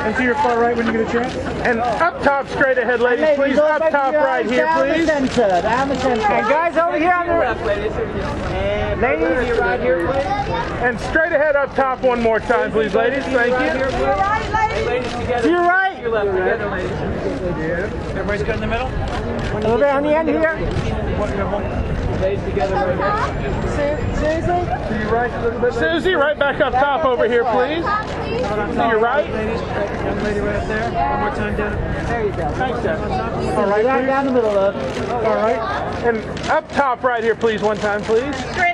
And to your far right when you get a chance. And up top, straight ahead, ladies, please. Up top right here, please. Down the center, down the center. And guys over here on the Ladies, right here, please. And straight ahead up top one more time, please, ladies. Thank you. To your right, ladies. To your right. Everybody's good in the middle? A little bit on the end here. Susie, right back up top over here, please. To your right. Young lady right up there. One more time down. There you go. Thanks, Jeff. All right, right down the middle of. All right. And up top right here, please, one time, please. Straight ahead,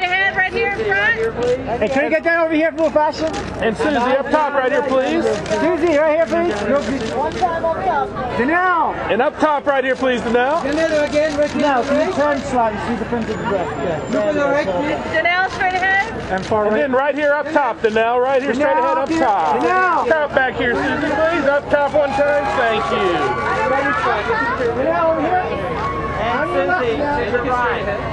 right here in front. Hey, can you get down over here a little faster? And Susie, up top right here, please. Susie, right here, please. One time up top. Janelle. And up top right here, please, Danelle. Janelle again, right here. Now, can you turn slightly? See the front of the breath. Yeah. Look on the right, please. Janelle, straight ahead. And far And then right here up top, Danelle, right here, straight ahead up top. Danelle. Top back here, Susie, please. Up top one time. Thank you. Janelle over here. And Susie, to the right. Susie,